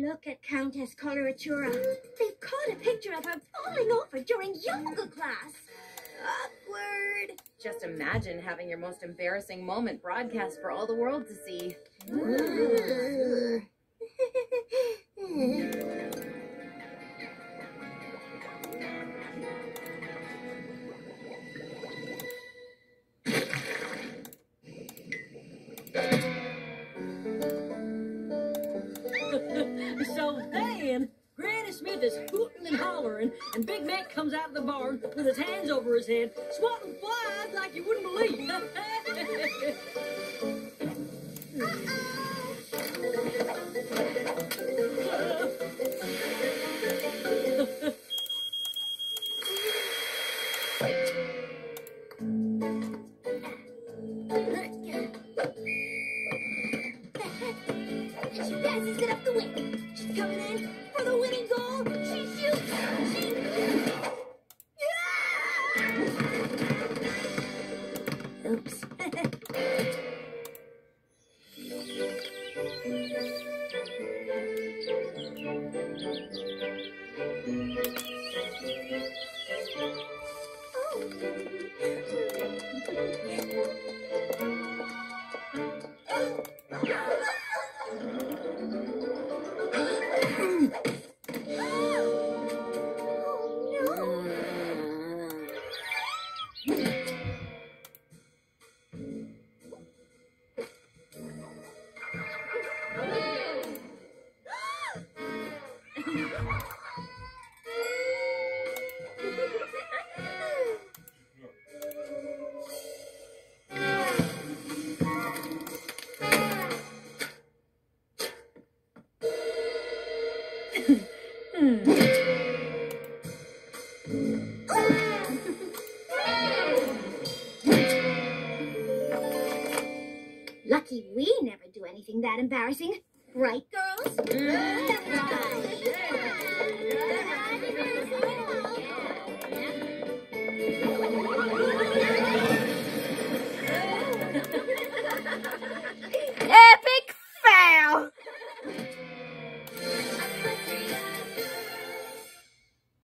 Look at Countess Coloratura. They've caught a picture of her falling over during yoga class. Awkward. Just imagine having your most embarrassing moment broadcast for all the world to see. so then, Granny Smith is hooting and hollering, and Big Mac comes out of the barn with his hands over his head, swatting flies like you wouldn't believe. It up the wing. Coming in for the winning goal. She shoots. She Yeah! Oops. Oh. Hmm. Lucky we never do anything that embarrassing. Right, girls? Mm. Yeah.